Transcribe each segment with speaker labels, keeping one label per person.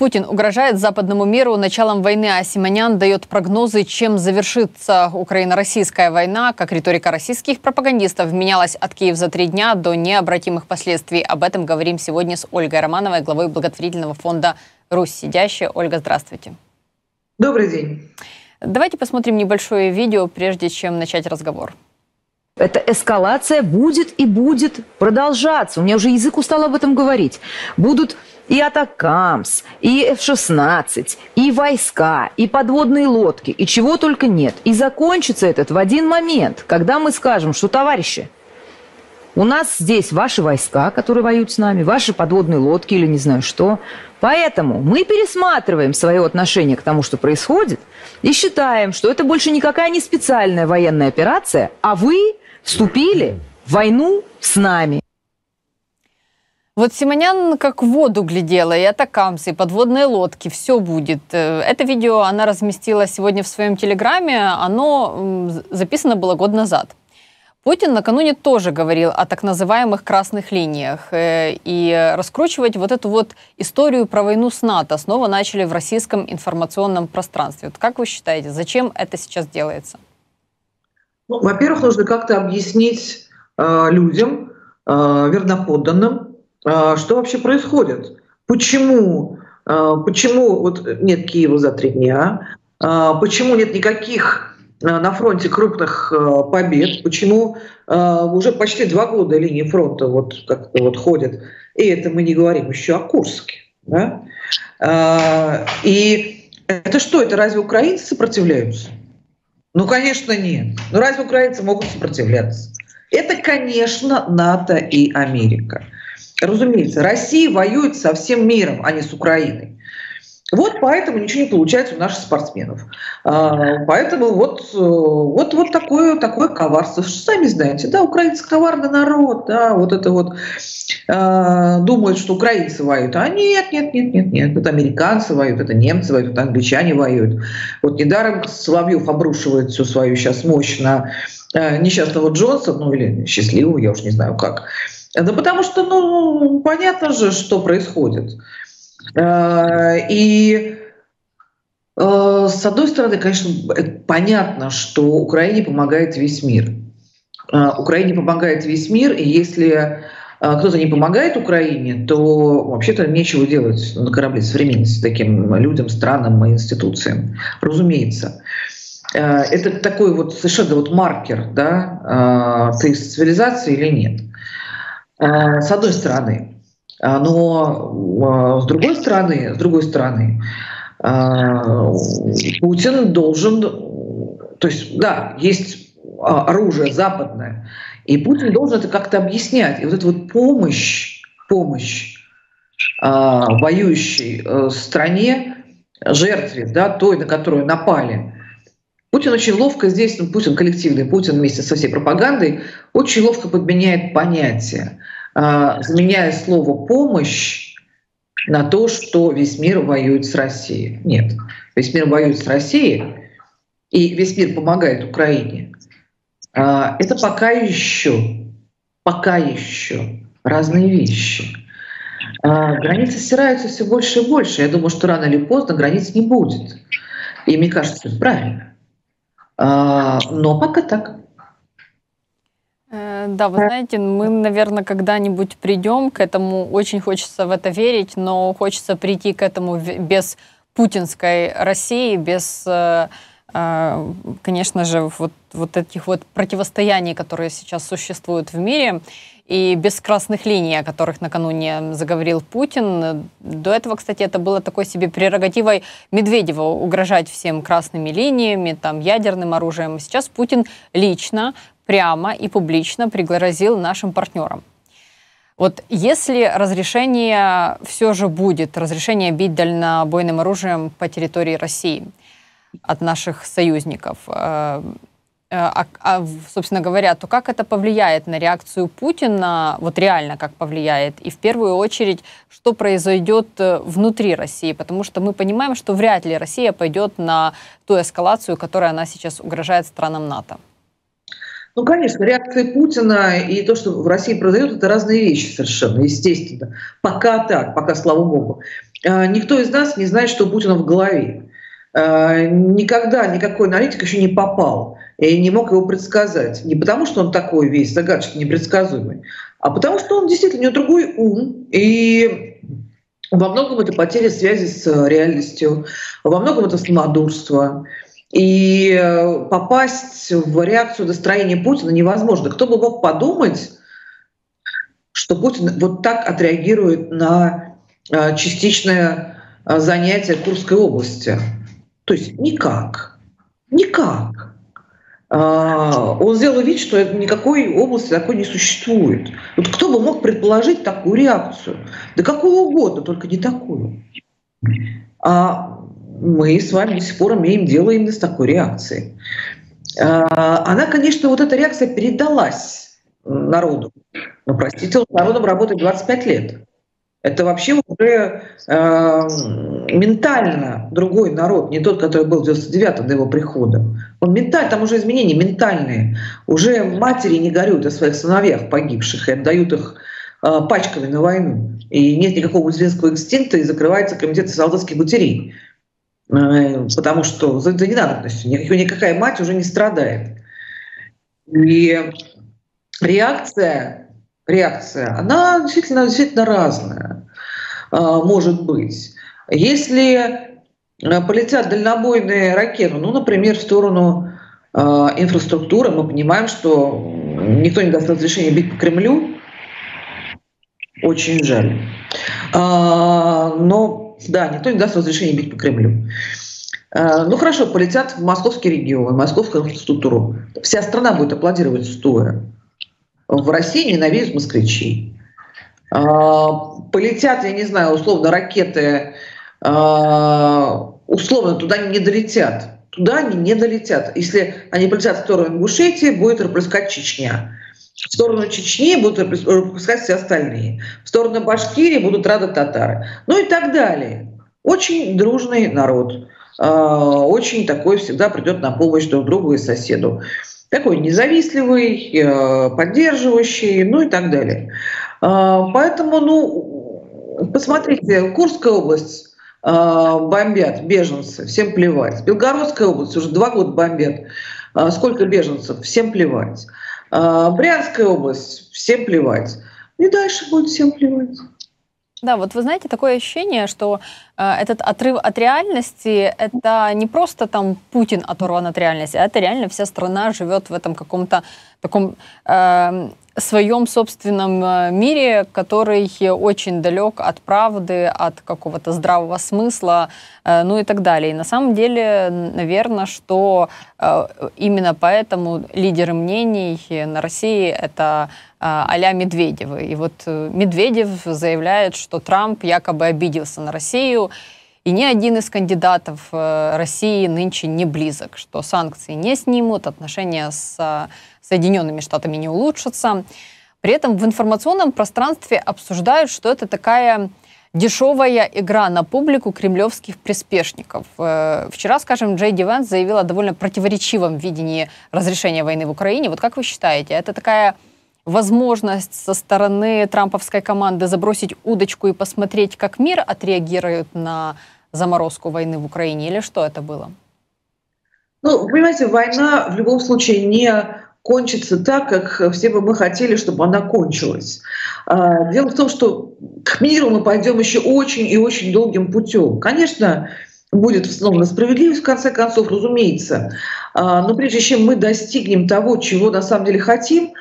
Speaker 1: Путин угрожает западному миру началом войны, а Симонян дает прогнозы, чем завершится Украино-российская война, как риторика российских пропагандистов менялась от Киев за три дня до необратимых последствий. Об этом говорим сегодня с Ольгой Романовой, главой благотворительного фонда «Русь сидящая». Ольга, здравствуйте.
Speaker 2: Добрый день.
Speaker 1: Давайте посмотрим небольшое видео, прежде чем начать разговор.
Speaker 3: Эта эскалация будет и будет продолжаться. У меня уже язык устал об этом говорить. Будут и Атакамс, и F-16, и войска, и подводные лодки, и чего только нет. И закончится этот в один момент, когда мы скажем, что, товарищи, у нас здесь ваши войска, которые воюют с нами, ваши подводные лодки или не знаю что. Поэтому мы пересматриваем свое отношение к тому, что происходит, и считаем, что это больше никакая не специальная военная операция, а вы вступили в войну с нами.
Speaker 1: Вот Симонян как в воду глядела, и атакамсы, и подводные лодки, все будет. Э, это видео она разместила сегодня в своем телеграме, оно записано было год назад. Путин накануне тоже говорил о так называемых красных линиях. Э, и раскручивать вот эту вот историю про войну с НАТО снова начали в российском информационном пространстве. Вот как вы считаете, зачем это сейчас делается?
Speaker 2: Ну, во-первых, нужно как-то объяснить э, людям, э, верноподданным, а, что вообще происходит? Почему, а, почему вот нет Киева за три дня? А, почему нет никаких на фронте крупных побед? Почему уже почти два года линии фронта вот как-то вот ходят? И это мы не говорим еще о Курске. Да? И это что? Это разве украинцы сопротивляются? Ну, конечно, нет. Ну, разве украинцы могут сопротивляться? Это, конечно, НАТО и Америка. Разумеется, Россия воюет со всем миром, а не с Украиной. Вот поэтому ничего не получается у наших спортсменов. А, поэтому вот, э, вот, вот такое, такое коварство. Сами знаете, да, украинцы коварный народ, да, вот это вот э, думают, что украинцы воюют. А нет, нет, нет, нет, нет. Это американцы воюют, это немцы воюют, это англичане воюют. Вот недаром Соловьев обрушивает всю свою сейчас мощь на э, несчастного Джонса, ну или счастливого, я уж не знаю как. Да потому что, ну, понятно же, что происходит. Э, и э, с одной стороны, конечно, понятно, что Украине помогает весь мир. Э, Украине помогает весь мир, и если кто-то не помогает Украине, то вообще-то нечего делать на корабле современности таким людям, странам и институциям. Разумеется. Это такой вот совершенно вот маркер, да, ты из цивилизации или нет. Э, с одной стороны. А, но э, с другой стороны, с другой стороны, э, Путин должен, то есть, да, есть оружие западное, и Путин должен это как-то объяснять. И вот эта вот помощь, помощь воюющей стране, жертве, да, той, на которую напали, Путин очень ловко здесь, ну, Путин коллективный, Путин вместе со всей пропагандой, очень ловко подменяет понятия, э, заменяя слово «помощь» на то, что весь мир воюет с Россией. Нет, весь мир воюет с Россией, и весь мир помогает Украине. Э, это пока еще, пока еще разные вещи. Э, границы стираются все больше и больше. Я думаю, что рано или поздно границ не будет. И мне кажется, это правильно. А, но пока так.
Speaker 1: Э, да, вы знаете, мы, наверное, когда-нибудь придем к этому. Очень хочется в это верить, но хочется прийти к этому без путинской России, без, э, э, конечно же, вот, вот этих вот противостояний, которые сейчас существуют в мире и без красных линий, о которых накануне заговорил Путин. До этого, кстати, это было такой себе прерогативой Медведева угрожать всем красными линиями, там, ядерным оружием. Сейчас Путин лично, прямо и публично пригрозил нашим партнерам. Вот если разрешение все же будет, разрешение бить дальнобойным оружием по территории России от наших союзников, э, Э, а, а, собственно говоря, то как это повлияет на реакцию Путина, вот реально как повлияет, и в первую очередь, что произойдет э, внутри России, потому что мы понимаем, что вряд ли Россия пойдет на ту эскалацию, которая она сейчас угрожает странам НАТО.
Speaker 2: Ну, конечно, реакция Путина и то, что в России продают, это разные вещи совершенно, естественно. Пока так, пока, слава богу. никто из нас не знает, что у Путина в голове. Никогда никакой аналитик еще не попал и не мог его предсказать. Не потому, что он такой весь загадочный, непредсказуемый, а потому что он действительно у него другой ум. И во многом это потеря связи с реальностью, во многом это самодурство. И э, попасть в реакцию настроения Путина невозможно. Кто бы мог подумать, что Путин вот так отреагирует на э, частичное э, занятие Курской области. То есть никак. Никак. А, он сделал вид, что никакой области такой не существует. Вот кто бы мог предположить такую реакцию? Да какую угодно, только не такую. А мы с вами до сих пор имеем дело именно с такой реакцией. А, она, конечно, вот эта реакция передалась народу. Но, простите, с народом работает 25 лет. Это вообще уже э, ментально другой народ, не тот, который был в 99-м до его прихода. Он менталь, там уже изменения ментальные. Уже матери не горюют о своих сыновьях погибших и отдают их э, пачками на войну. И нет никакого материнского инстинкта, и закрывается комитет солдатских матерей. Э, потому что за, за ненадобностью никакая мать уже не страдает. И реакция реакция, она действительно, действительно разная а, может быть. Если а, полетят дальнобойные ракеты, ну, например, в сторону э, инфраструктуры, мы понимаем, что никто не даст разрешения бить по Кремлю. Очень жаль. Э, но, да, никто не даст разрешения бить по Кремлю. Э, ну хорошо, полетят в московский регион, в московскую инфраструктуру. Вся страна будет аплодировать стоя в России ненавидят москвичей. А, полетят, я не знаю, условно, ракеты, а, условно, туда не долетят. Туда они не долетят. Если они полетят в сторону Ингушетии, будет пропускать Чечня. В сторону Чечни будут пропускать все остальные. В сторону Башкирии будут рады татары. Ну и так далее. Очень дружный народ. А, очень такой всегда придет на помощь друг другу и соседу такой независливый, э, поддерживающий, ну и так далее. А, поэтому, ну, посмотрите, Курская область а, бомбят беженцы, всем плевать. Белгородская область уже два года бомбят. Сколько беженцев? Всем плевать. Брянская область, всем плевать. И дальше будет всем плевать.
Speaker 1: Да, вот вы знаете, такое ощущение, что э, этот отрыв от реальности, это не просто там Путин оторван от реальности, а это реально вся страна живет в этом каком-то таком э, своем собственном э, мире, который очень далек от правды, от какого-то здравого смысла, э, ну и так далее. И на самом деле, наверное, что э, именно поэтому лидеры мнений на России это а-ля Медведевы. И вот Медведев заявляет, что Трамп якобы обиделся на Россию, и ни один из кандидатов России нынче не близок, что санкции не снимут, отношения с Соединенными Штатами не улучшатся. При этом в информационном пространстве обсуждают, что это такая дешевая игра на публику кремлевских приспешников. Э, вчера, скажем, Джей Ди Венс заявил о довольно противоречивом видении разрешения войны в Украине. Вот как вы считаете, это такая возможность со стороны трамповской команды забросить удочку и посмотреть, как мир отреагирует на заморозку войны в Украине, или что это было?
Speaker 2: Ну, понимаете, война в любом случае не кончится так, как все бы мы хотели, чтобы она кончилась. А, дело в том, что к миру мы пойдем еще очень и очень долгим путем. Конечно, будет восстановлена справедливость, в конце концов, разумеется. А, но прежде чем мы достигнем того, чего на самом деле хотим,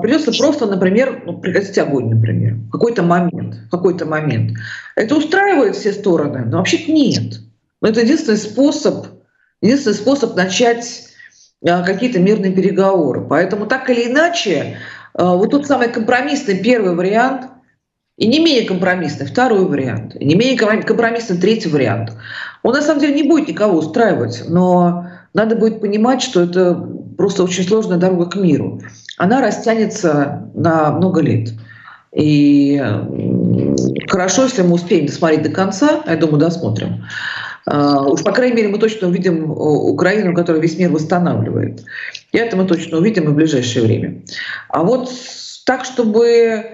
Speaker 2: придется просто, например, ну, прекратить огонь, например, в какой-то момент, в какой-то момент. Это устраивает все стороны, но вообще нет. Но это единственный способ, единственный способ начать Э, какие-то мирные переговоры. Поэтому так или иначе, э, вот тот самый компромиссный первый вариант и не менее компромиссный второй вариант, и не менее компромиссный третий вариант, он на самом деле не будет никого устраивать, но надо будет понимать, что это просто очень сложная дорога к миру. Она растянется на много лет. И хорошо, если мы успеем досмотреть до конца, я думаю, досмотрим. А, уж, по крайней мере, мы точно увидим Украину, которая весь мир восстанавливает. И это мы точно увидим и в ближайшее время. А вот так, чтобы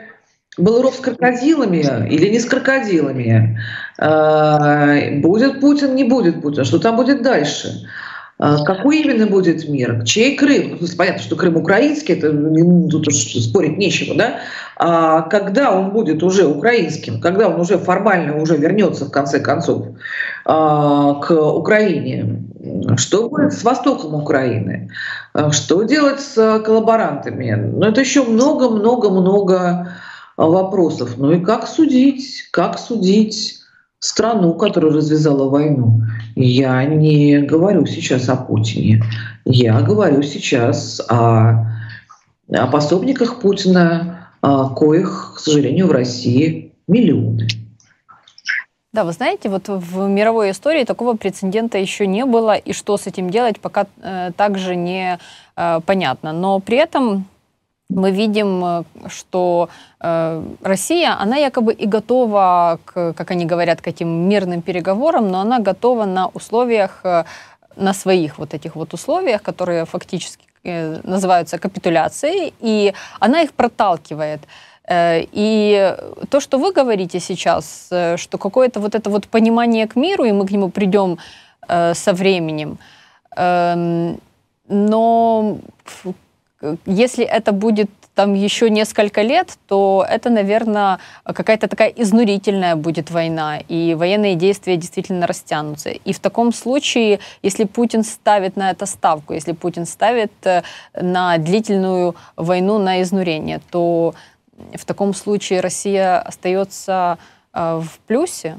Speaker 2: был ров с крокодилами или не с крокодилами? Э, будет Путин, не будет Путин? Что там будет дальше? Э, какой именно будет мир? Чей Крым? Ну, понятно, что Крым украинский, это тут уж спорить нечего, да? А когда он будет уже украинским, когда он уже формально уже вернется в конце концов к Украине, что будет с востоком Украины? Что делать с коллаборантами? Ну, это еще много-много-много вопросов. Ну и как судить? Как судить страну, которая развязала войну? Я не говорю сейчас о Путине. Я говорю сейчас о, о пособниках Путина, коих, к сожалению, в России миллионы.
Speaker 1: Да, вы знаете, вот в мировой истории такого прецедента еще не было, и что с этим делать, пока э, также не э, понятно. Но при этом мы видим, э, что э, Россия, она якобы и готова, к, как они говорят, к этим мирным переговорам, но она готова на условиях, э, на своих вот этих вот условиях, которые фактически называются капитуляцией, и она их проталкивает. И то, что вы говорите сейчас, что какое-то вот это вот понимание к миру, и мы к нему придем со временем, эм, но если это будет там еще несколько лет, то это, наверное, какая-то такая изнурительная будет война, и военные действия действительно растянутся. И в таком случае, если Путин ставит на это ставку, если Путин ставит э, на длительную войну на изнурение, то в таком случае Россия остается э, в плюсе.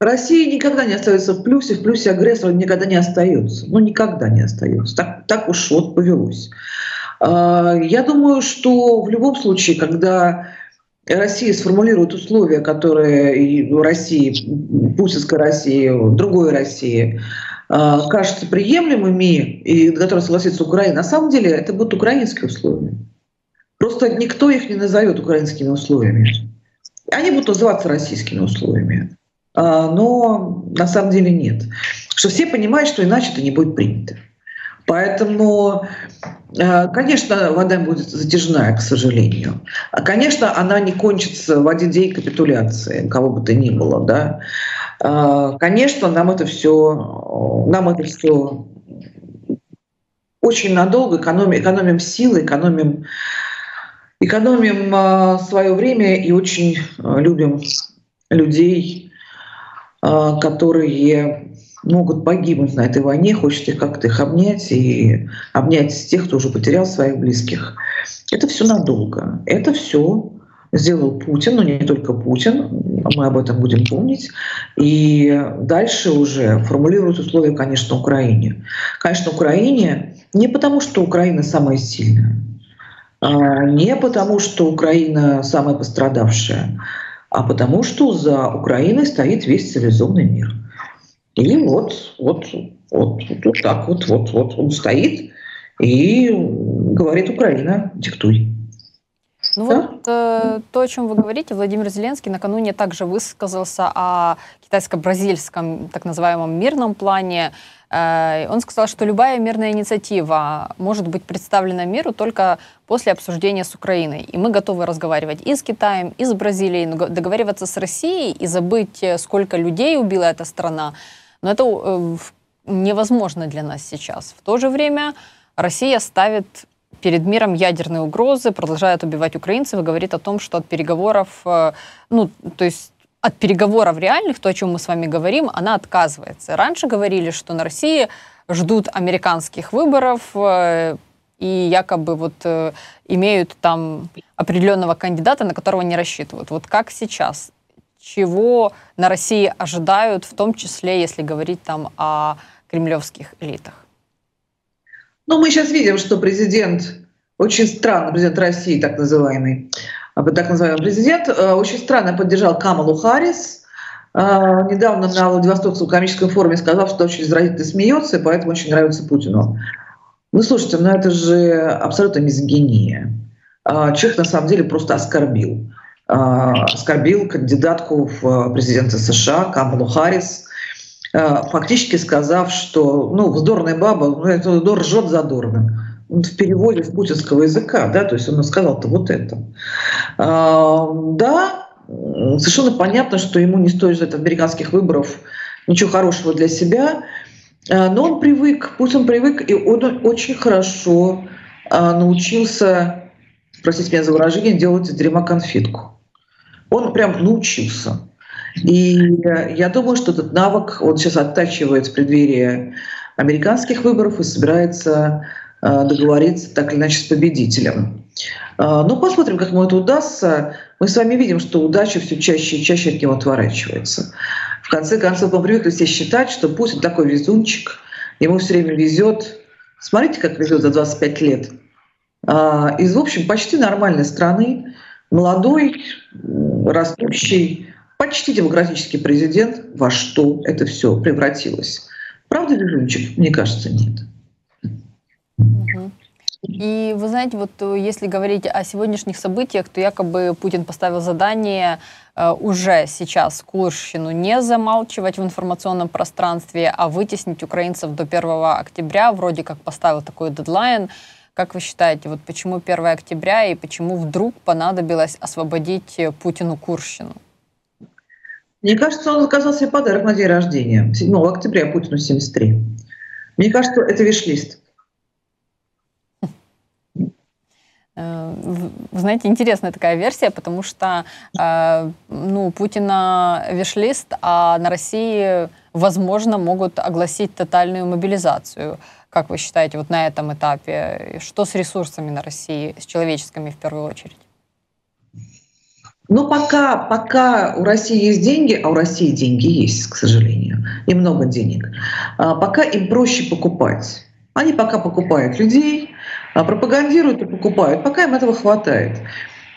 Speaker 2: Россия никогда не остается в плюсе, в плюсе агрессора никогда не остается. Ну, никогда не остается. Так, так уж вот повелось. А, я думаю, что в любом случае, когда Россия сформулирует условия, которые России, путинской России, другой России, а, кажутся приемлемыми и на которые согласится Украина, на самом деле это будут украинские условия. Просто никто их не назовет украинскими условиями. Они будут называться российскими условиями. А, но на самом деле нет. Что все понимают, что иначе это не будет принято. Поэтому, а, конечно, вода будет затяжная, к сожалению. А, конечно, она не кончится в один день капитуляции, кого бы то ни было. Да? Конечно, нам это все, нам это все очень надолго экономим, экономим силы, экономим, экономим свое время и очень любим людей, а, которые могут погибнуть на этой войне, хочется как-то их обнять и обнять тех, кто уже потерял своих близких. Это все надолго. Это все сделал Путин, но не только Путин, мы об этом будем помнить. И дальше уже формулируют условия, конечно, Украине. Конечно, Украине не потому, что Украина самая сильная, а не потому, что Украина самая пострадавшая, а потому что за Украиной стоит весь цивилизованный мир. И вот, вот, вот, вот так вот, вот, вот он стоит и говорит Украина, диктуй.
Speaker 1: Ну да? вот э, то, о чем вы говорите, Владимир Зеленский накануне также высказался о китайско-бразильском так называемом мирном плане. Э, он сказал, что любая мирная инициатива может быть представлена миру только после обсуждения с Украиной. И мы готовы разговаривать и с Китаем, и с Бразилией, договариваться с Россией и забыть, э, сколько людей убила эта страна. Но это э, невозможно для нас сейчас. В то же время Россия ставит перед миром ядерные угрозы, продолжает убивать украинцев и говорит о том, что от переговоров, ну, то есть от переговоров реальных, то, о чем мы с вами говорим, она отказывается. Раньше говорили, что на России ждут американских выборов э, и якобы вот э, имеют там определенного кандидата, на которого не рассчитывают. Вот как сейчас? Чего на России ожидают, в том числе, если говорить там о кремлевских элитах?
Speaker 2: Ну, мы сейчас видим, что президент, очень странно, президент России, так называемый, так называемый президент, э, очень странно поддержал Камалу Харрис. Э, недавно на Владивостокском комическом форуме сказал, что очень изразительно смеется, и поэтому очень нравится Путину. Ну, слушайте, ну это же абсолютно мизогиния. Э, человек на самом деле просто оскорбил. Оскорбил кандидатку в президенты США Камалу Харрис, фактически сказав, что ну, вздорная баба, ну, это вздор ржет задорно. В переводе с путинского языка, да, то есть он сказал-то вот это. А, да, совершенно понятно, что ему не стоит ждать американских выборов ничего хорошего для себя, а, но он привык, Путин привык, и он очень хорошо а, научился, простите меня за выражение, делать из дерьма конфетку. Он прям научился. И я думаю, что этот навык он сейчас оттачивает в преддверии американских выборов и собирается договориться так или иначе с победителем. Э, ну, посмотрим, как ему это удастся. Мы с вами видим, что удача все чаще и чаще от него отворачивается. В конце концов, мы привыкли все считать, что Путин такой везунчик, ему все время везет. Смотрите, как везет за 25 лет. Э, из, в общем, почти нормальной страны, молодой, растущий, почти демократический президент, во что это все превратилось. Правда, везунчик? Мне кажется, нет.
Speaker 1: И вы знаете, вот э, если говорить о сегодняшних событиях, то якобы Путин поставил задание э, уже сейчас Курщину не замалчивать в информационном пространстве, а вытеснить украинцев до 1 октября, вроде как поставил такой дедлайн. Как вы считаете, вот почему 1 октября и почему вдруг понадобилось освободить Путину Курщину?
Speaker 2: Мне кажется, он заказал себе подарок на день рождения. 7 октября Путину 73. Мне кажется, это виш-лист.
Speaker 1: Э, вы знаете, интересная такая версия, потому что э, ну, Путина вишлист, а на России, возможно, могут огласить тотальную мобилизацию. Как вы считаете, вот на этом этапе, что с ресурсами на России, с человеческими в первую очередь?
Speaker 2: Ну, пока, пока у России есть деньги, а у России деньги есть, к сожалению, и много денег, а пока им проще покупать. Они пока покупают людей, пропагандируют и покупают, пока им этого хватает.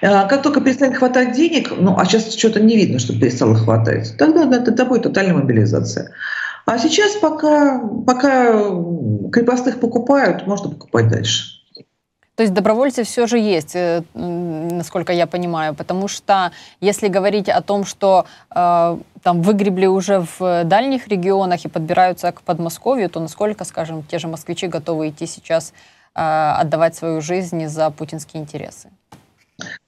Speaker 2: А как только перестанет хватать денег, ну а сейчас что-то не видно, что перестало хватать, тогда это, будет тотальная мобилизация. А сейчас пока, пока крепостных покупают, можно покупать дальше.
Speaker 1: То есть добровольцы все же есть, э, насколько я понимаю, потому что если говорить о том, что э, там выгребли уже в дальних регионах и подбираются к Подмосковью, то насколько, скажем, те же москвичи готовы идти сейчас отдавать свою жизнь за путинские интересы?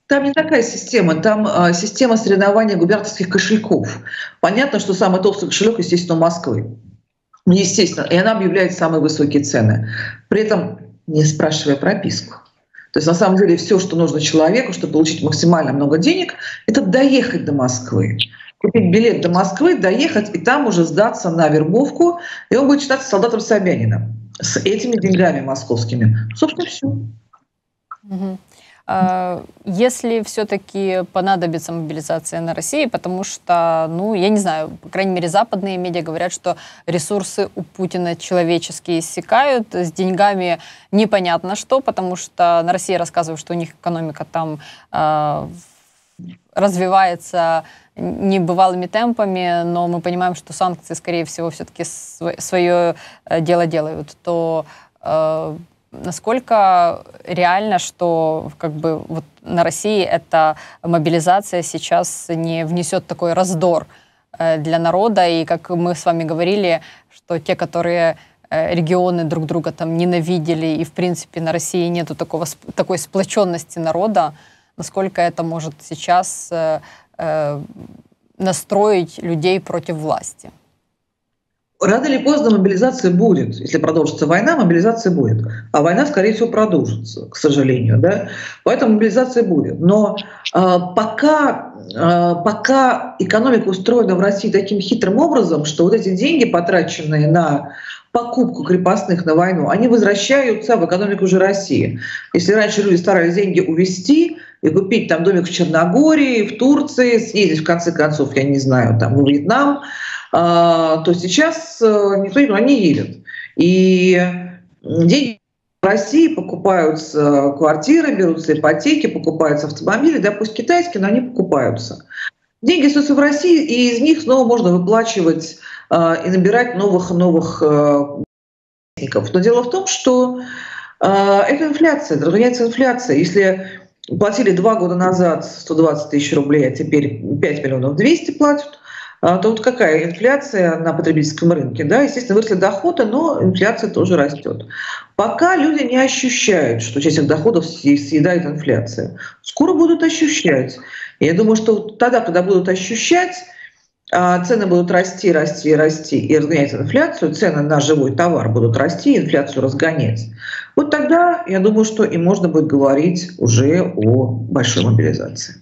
Speaker 2: Там не такая система, там э, система соревнования губернаторских кошельков. Понятно, что самый толстый кошелек, естественно, Москвы. Естественно, и она объявляет самые высокие цены. При этом не спрашивая прописку. То есть на самом деле все, что нужно человеку, чтобы получить максимально много денег, это доехать до Москвы. Купить билет до Москвы, доехать и там уже сдаться на вербовку, и он будет считаться солдатом Собянина с этими деньгами московскими. Собственно, все.
Speaker 1: Угу. Если все-таки понадобится мобилизация на России, потому что, ну, я не знаю, по крайней мере, западные медиа говорят, что ресурсы у Путина человеческие иссякают, с деньгами непонятно что, потому что на России рассказывают, что у них экономика там э, развивается небывалыми темпами, но мы понимаем, что санкции, скорее всего, все-таки свое э, дело делают, то э, насколько реально, что как бы вот на России эта мобилизация сейчас не внесет такой раздор э, для народа, и как мы с вами говорили, что те, которые э, регионы друг друга там ненавидели, и в принципе на России нету такого, такой сплоченности народа, насколько это может сейчас э, настроить людей против власти?
Speaker 2: Рано или поздно мобилизация будет. Если продолжится война, мобилизация будет. А война, скорее всего, продолжится, к сожалению. Да? Поэтому мобилизация будет. Но э, пока, э, пока экономика устроена в России таким хитрым образом, что вот эти деньги, потраченные на покупку крепостных на войну, они возвращаются в экономику уже России. Если раньше люди старались деньги увезти, и купить там домик в Черногории, в Турции, съездить в конце концов, я не знаю, там в Вьетнам, а, то сейчас э, никто никуда не едет. И деньги в России покупаются квартиры, берутся ипотеки, покупаются автомобили, да, пусть китайские, но они покупаются. Деньги остаются в России, и из них снова можно выплачивать э, и набирать новых новых э, Но дело в том, что э, это инфляция, разгоняется инфляция. Если Платили два года назад 120 тысяч рублей, а теперь 5 миллионов 200 платят. а, то вот какая инфляция на потребительском рынке? Да, естественно, выросли доходы, но инфляция тоже растет. Пока люди не ощущают, что часть их доходов съедает инфляция. Скоро будут ощущать. Я думаю, что тогда, когда будут ощущать, цены будут расти, расти, расти и разгонять инфляцию, цены на живой товар будут расти, инфляцию разгонять. Вот тогда, я думаю, что и можно будет говорить уже о большой мобилизации.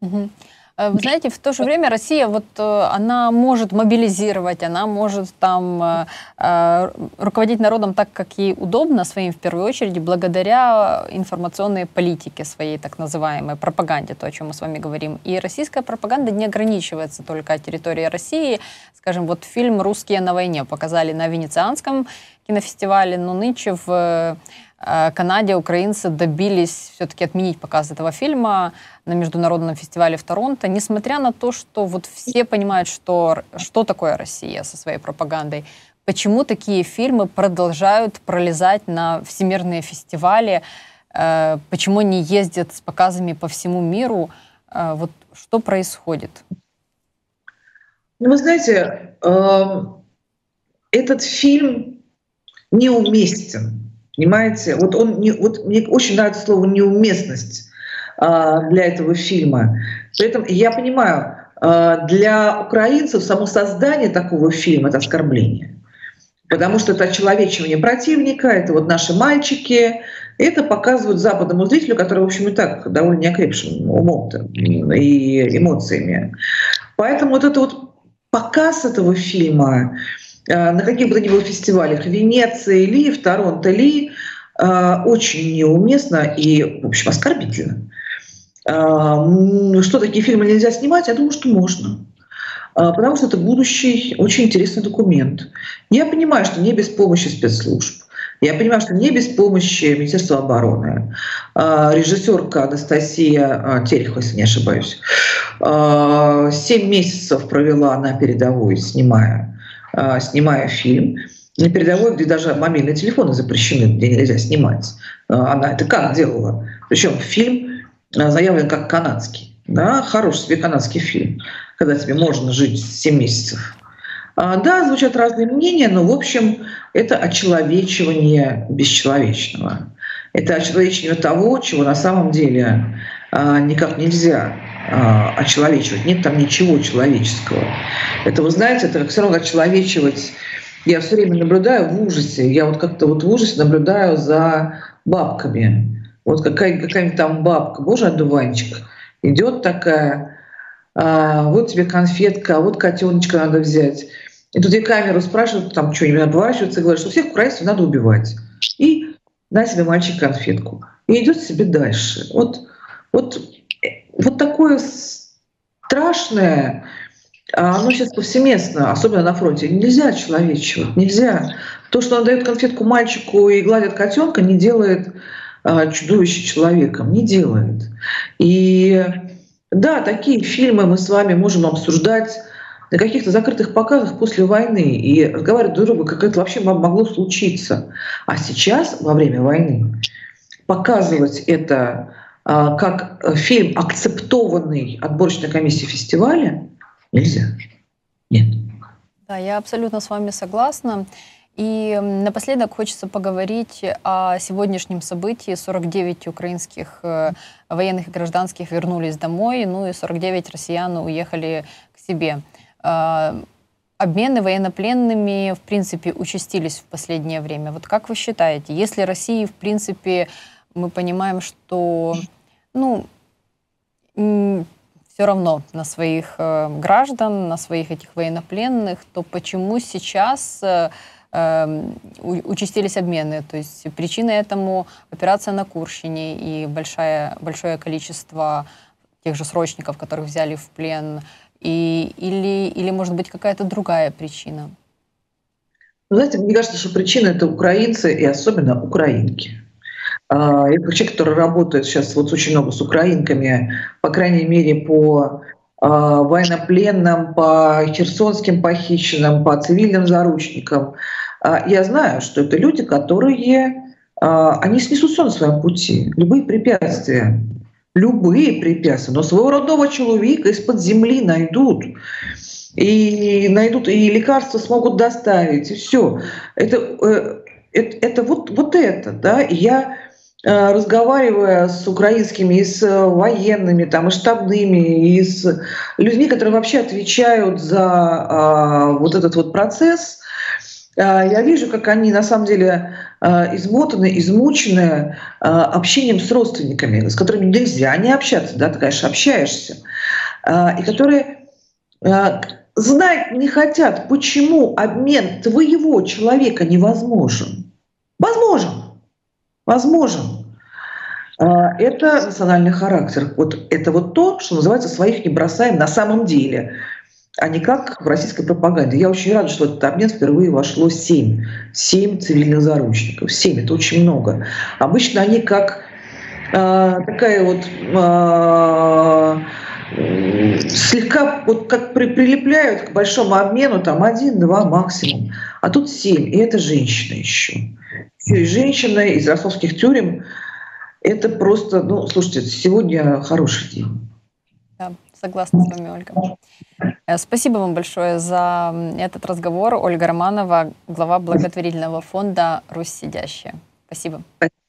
Speaker 1: Угу. Э, вы знаете, в то же время Россия, вот э, она может мобилизировать, она может там э, руководить народом так, как ей удобно, своим в первую очередь, благодаря информационной политике своей так называемой пропаганде, то, о чем мы с вами говорим. И российская пропаганда не ограничивается только территорией России. Скажем, вот фильм «Русские на войне» показали на Венецианском кинофестивале, но нынче в Канаде украинцы добились все-таки отменить показ этого фильма на международном фестивале в Торонто, несмотря на то, что вот все понимают, что, что такое Россия со своей пропагандой. Почему такие фильмы продолжают пролезать на всемирные фестивали? Э, почему они ездят с показами по всему миру? Э, вот что происходит?
Speaker 2: Ну, вы знаете, эм, этот фильм неуместен Понимаете? Вот, он не, вот мне очень нравится слово «неуместность» а, для этого фильма. При этом я понимаю, а, для украинцев само создание такого фильма – это оскорбление. Потому что это очеловечивание противника, это вот наши мальчики. Это показывают западному зрителю, который, в общем, и так довольно неокрепшим умом и эмоциями. Поэтому вот это вот показ этого фильма, на каких бы то ни было фестивалях, Венеции ли, в Торонто ли, э, очень неуместно и, в общем, оскорбительно. Э, что такие фильмы нельзя снимать? Я думаю, что можно. Потому что это будущий очень интересный документ. Я понимаю, что не без помощи спецслужб. Я понимаю, что не без помощи Министерства обороны. Режиссерка Анастасия Терехова, если не ошибаюсь, семь месяцев провела на передовой, снимая снимая фильм, на передовой, где даже мобильные телефоны запрещены, где нельзя снимать. А, она это как делала? Причем фильм а, заявлен как канадский. Да, хороший себе канадский фильм, когда тебе можно жить 7 месяцев. Да, звучат разные мнения, но, в общем, это очеловечивание бесчеловечного. Это очеловечивание того, чего на самом деле никак нельзя а, очеловечивать. Нет там ничего человеческого. Это, вы знаете, это все равно очеловечивать. Я все время наблюдаю в ужасе. Я вот как-то вот в ужасе наблюдаю за бабками. Вот какая, какая-нибудь там бабка, боже, одуванчик, идет такая, а, вот тебе конфетка, а вот котеночка надо взять. И тут я камеру спрашивают, там что-нибудь обворачиваются и говорят, что всех украинцев надо убивать. И на себе мальчик конфетку. И идет себе дальше. Вот, вот вот такое страшное, а оно сейчас повсеместно, особенно на фронте. Нельзя человечивать, нельзя. То, что он дает конфетку мальчику и гладит котенка, не делает а, чудовище человеком, не делает. И да, такие фильмы мы с вами можем обсуждать на каких-то закрытых показах после войны и разговаривать друг с другом, как это вообще могло случиться. А сейчас, во время войны, показывать это как э, фильм, акцептованный отборочной комиссией фестиваля, нельзя. Нет.
Speaker 1: Да, я абсолютно с вами согласна. И напоследок хочется поговорить о сегодняшнем событии. 49 украинских э, военных и гражданских вернулись домой, ну и 49 россиян уехали к себе. А, обмены военнопленными, в принципе, участились в последнее время. Вот как вы считаете, если России, в принципе, мы понимаем, что ну, все равно на своих э, граждан, на своих этих военнопленных, то почему сейчас э, э, участились обмены? То есть причина этому операция на Курщине и большое, большое количество тех же срочников, которых взяли в плен, и, или, или может быть какая-то другая причина?
Speaker 2: знаете, мне кажется, что причина это украинцы и особенно украинки. А, я как человек, который работает сейчас вот очень много с украинками, по крайней мере, по а, военнопленным, по херсонским похищенным, по цивильным заручникам. А, я знаю, что это люди, которые они снесут все на своем пути, любые препятствия. любые препятствия, но своего родного человека из-под земли найдут и найдут, и лекарства смогут доставить, и все. Это, э, это, это вот, вот это, да, я разговаривая с украинскими, и с военными, там, и штабными, и с людьми, которые вообще отвечают за а, вот этот вот процесс, а, я вижу, как они на самом деле а, измотаны, измучены общением с родственниками, с которыми нельзя не общаться, да, ты, конечно, общаешься, и которые знать не хотят, почему обмен твоего человека невозможен. Возможен. Возможен. А, это национальный характер. Вот это вот то, что называется «своих не бросаем» на самом деле, а не как в российской пропаганде. Я очень рада, что этот обмен впервые вошло семь. Семь цивильных заручников. Семь – это очень много. Обычно они как э, такая вот э, слегка вот как при, прилепляют к большому обмену, там один-два максимум. А тут семь, и это женщина еще. Еще и женщина из ростовских тюрем. Это просто, ну, слушайте, сегодня хороший день.
Speaker 1: Да, согласна с вами, Ольга. Э, спасибо вам большое за этот разговор. Ольга Романова, глава благотворительного фонда «Русь сидящая». Спасибо. Спасибо.